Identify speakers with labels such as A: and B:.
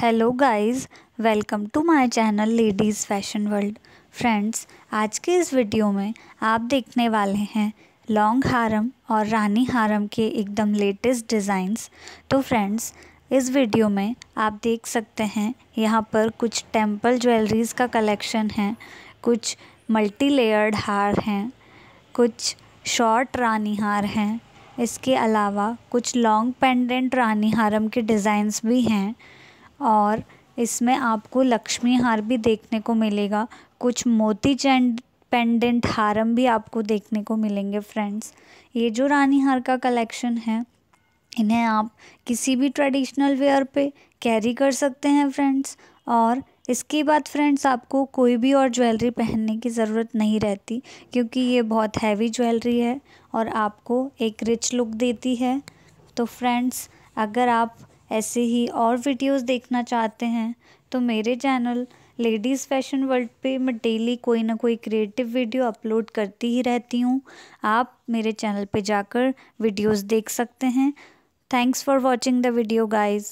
A: Hello guys welcome to my channel ladies fashion world friends आज के इस video में आप देखने वाले हैं लॉन्ग हारम और रानी हारम के एकदम लेटेस्ट डिज़ाइंस तो फ्रेंड्स इस वीडियो में आप देख सकते हैं, यहाँ पर कुछ टेंपल ज्वेलरीज़ का कलेक्शन है, कुछ मल्टी लेयर्ड हार हैं, कुछ शॉर्ट रानी हार हैं, इसके अलावा कुछ लॉन्ग पेंडेंट रानी हारम के डिज़ाइंस भी हैं। और इसमें आपको लक्ष्मी हार भी देखने को मिलेगा। कुछ मोती चैंड पेंडेंट हारम भी आपको देखने को मिलेंगे फ्रेंड्स ये जो रानी हार का कलेक्शन है, इन्हें आप किसी भी ट्रेडिशनल वेयर पे कैरी कर सकते हैं फ्रेंड्स और इसके बाद फ्रेंड्स आपको कोई भी और ज्वेलरी पहनने की ज़रूरत नहीं रहती, क्योंकि ये बहुत हैवी ज्वेलरी है और आपको एक रिच लुक देती है। तो फ्रेंड्स अगर आप ऐसे ही और वीडियोस देखना चाहते हैं तो मेरे चैनल लेडीज़ फ़ैशन वर्ल्ड पे मैं डेली कोई ना कोई क्रिएटिव वीडियो अपलोड करती ही रहती हूँ। आप मेरे चैनल पे जाकर वीडियोस देख सकते हैं। Thanks for watching the video guys